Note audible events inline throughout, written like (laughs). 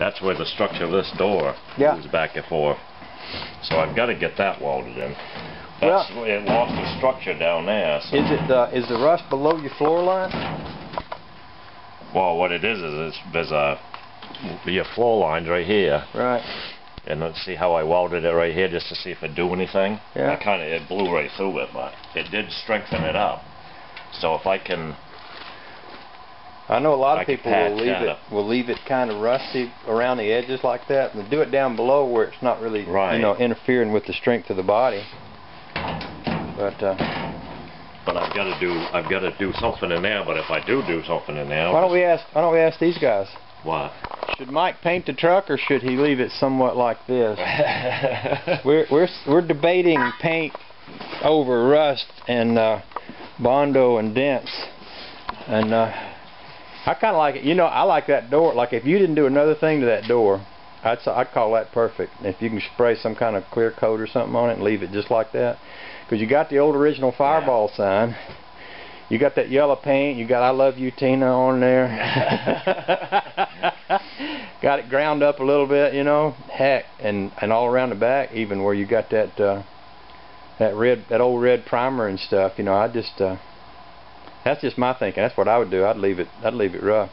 That's where the structure of this door Yeah. moves back and forth. So I've got to get that welded in. That's, it lost the structure down there. So. Is it uh, is the rust below your floor line? Well, what it is is it's, there's a your floor lines right here, Right. and let's see how I welded it right here just to see if it do anything. Yeah. I kind of it blew right through it, but it did strengthen it up. So if I can, I know a lot of people will leave it will leave it kind of rusty around the edges like that, and do it down below where it's not really Right. you know interfering with the strength of the body. But uh, but I've got to do I've got to do something in there. But if I do do something in there, why don't we ask why don't we ask these guys? what? Should Mike paint the truck or should he leave it somewhat like this? (laughs) We're we're we're debating paint over rust and uh, bondo and dents, and uh, I kind of like it. You know, I like that door. Like if you didn't do another thing to that door, I'd I'd call that perfect. If you can spray some kind of clear coat or something on it and leave it just like that, because you got the old original Fireball sign. You got that yellow paint. You got "I love you, Tina" on there. (laughs) got it ground up a little bit, you know. Heck, and and all around the back, even where you got that uh, that red, that old red primer and stuff. You know, I just uh, that's just my thinking. That's what I would do. I'd leave it. I'd leave it rough.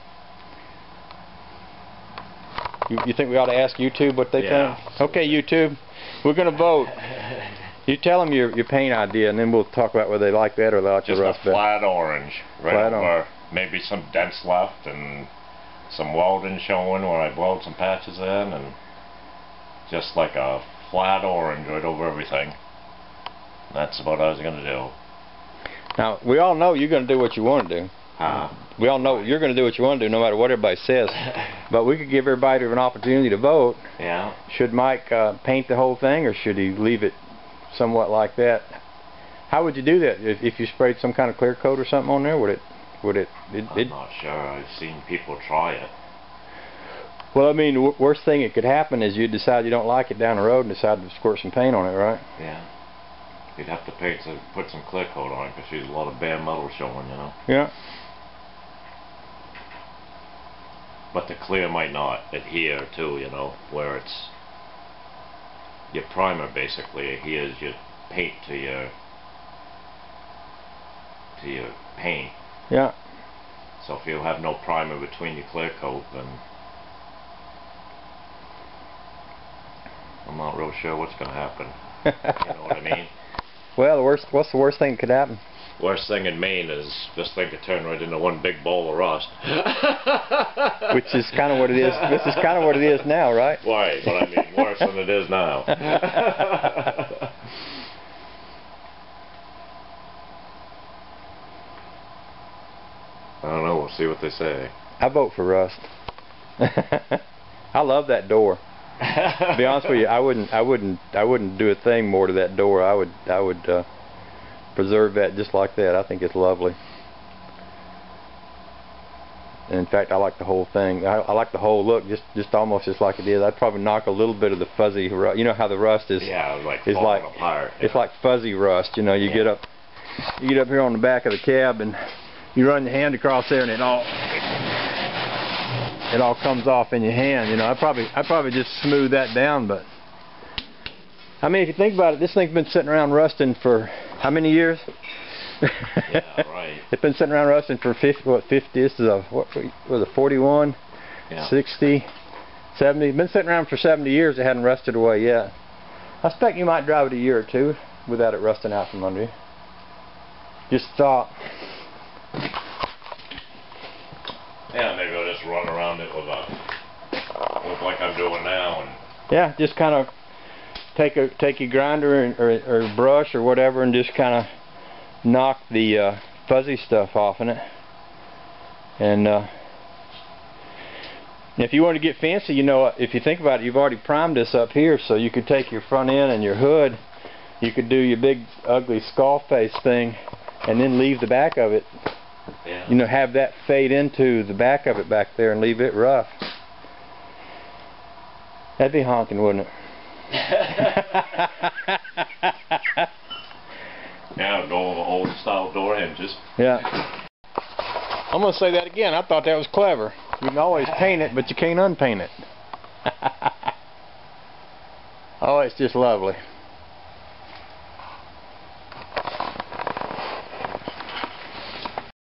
You, you think we ought to ask YouTube what they Yeah. think? Okay, YouTube, we're gonna vote. (laughs) You tell them your your paint idea, and then we'll talk about whether they like that or they like Just the a rust better. flat orange, right Flat over. orange. Maybe some dents left and some welding showing where I weld some patches in, and just like a flat orange right over everything. That's what I was gonna do. Now we all know you're gonna do what you want to do. Huh? We all know you're going to do what you want to do, no matter what everybody says. (laughs) But we could give everybody an opportunity to vote. Yeah. Should Mike uh, paint the whole thing, or should he leave it somewhat like that? How would you do that if, if you sprayed some kind of clear coat or something on there? Would it? Would it? it, I'm it not sure. I've seen people try it. well, I mean, worst thing that could happen is you decide you don't like it down the road and decide to squirt some paint on it, right? Yeah. You'd have to paint some, put some clear coat on it because there's a lot of bare metal showing, you know. Yeah. But the clear might not adhere to, you know, where it's your primer basically adheres your paint to your to your paint. Yeah. So if you have no primer between your clear coat, then I'm not real sure what's going to happen. You know what I mean? (laughs) well, the worst. What's the worst thing that could happen? Worst thing in Maine is this thing could turn right into one big bowl of rust. (laughs) (laughs) Which is kind of what it is. This is kind of what it is now, right? Right, but I mean worse than it is now. (laughs) I don't know, we'll see what they say. I vote for rust. I love that door. To be honest with you, I wouldn't, I wouldn't, I wouldn't do a thing more to that door. I would, I would uh, preserve that just like that. I think it's lovely. And in fact, I like the whole thing. I, I like the whole look, just, just almost just like it is. I'd probably knock a little bit of the fuzzy. You know how the rust is. Yeah, like It's like- apart. It's like fuzzy rust. You know, you Yeah. get up, you get up here on the back of the cab and you run your hand across there and it all, it all comes off in your hand. You know, I probably, I probably just smooth that down, but. I mean, if you think about it, this thing's been sitting around rusting for how many years? (laughs) yeah, right. It's been sitting around rusting for 50, what, 50, this is a, what was it, 41, Yeah. 60, 70, been sitting around for 70 years, it hadn't rusted away yet. I expect you might drive it a year or two without it rusting out from under you. Just thought, Yeah, maybe I'll just run around it with a look like I'm doing now and yeah, just kind of take a take your grinder and, or, or brush or whatever and just kind of knock the uh, fuzzy stuff off in it. And uh, if you want to get fancy, you know, if you think about it, you've already primed this up here, so you could take your front end and your hood, you could do your big ugly skull face thing, and then leave the back of it. Yeah. You know, have that fade into the back of it back there and leave it rough. That'd be honking, wouldn't it? (laughs) yeah, go with old style door hinges. Yeah. I'm going to say that again. I thought that was clever. You can always paint it, but you can't unpaint it. (laughs) oh, it's just lovely.